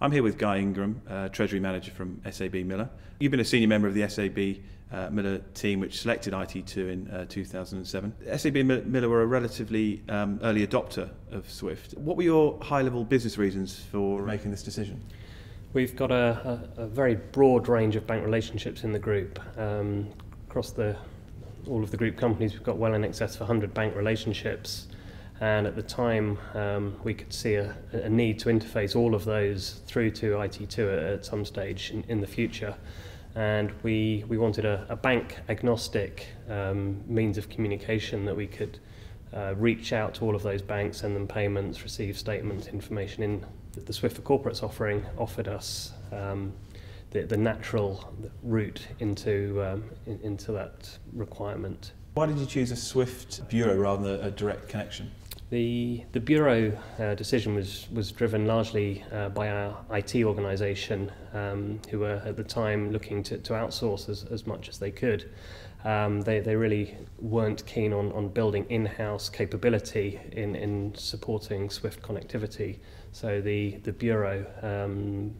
I'm here with Guy Ingram, uh, Treasury Manager from SAB Miller. You've been a senior member of the SAB uh, Miller team, which selected IT2 in uh, 2007. SAB Miller were a relatively um, early adopter of Swift. What were your high level business reasons for making this decision? We've got a, a, a very broad range of bank relationships in the group. Um, across the, all of the group companies, we've got well in excess of 100 bank relationships. And at the time, um, we could see a, a need to interface all of those through to IT2 at, at some stage in, in the future. And we, we wanted a, a bank agnostic um, means of communication that we could uh, reach out to all of those banks, send them payments, receive statements, information in. The Swift for Corporates offering offered us um, the, the natural route into, um, in, into that requirement. Why did you choose a Swift bureau rather than a direct connection? The, the Bureau uh, decision was, was driven largely uh, by our IT organisation, um, who were at the time looking to, to outsource as, as much as they could. Um, they, they really weren't keen on, on building in-house capability in, in supporting Swift connectivity. So the, the Bureau um,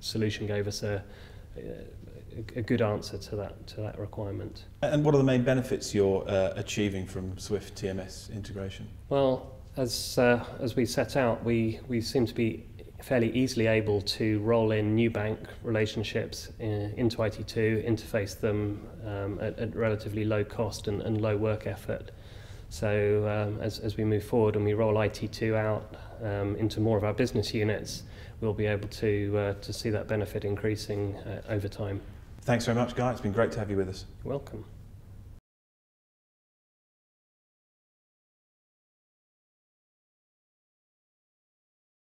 solution gave us a, a good answer to that to that requirement. And what are the main benefits you're uh, achieving from Swift TMS integration? Well, as uh, as we set out, we we seem to be fairly easily able to roll in new bank relationships in, uh, into IT2, interface them um, at, at relatively low cost and, and low work effort. So um, as, as we move forward and we roll IT2 out um, into more of our business units, we'll be able to, uh, to see that benefit increasing uh, over time. Thanks very much, Guy. It's been great to have you with us. Welcome.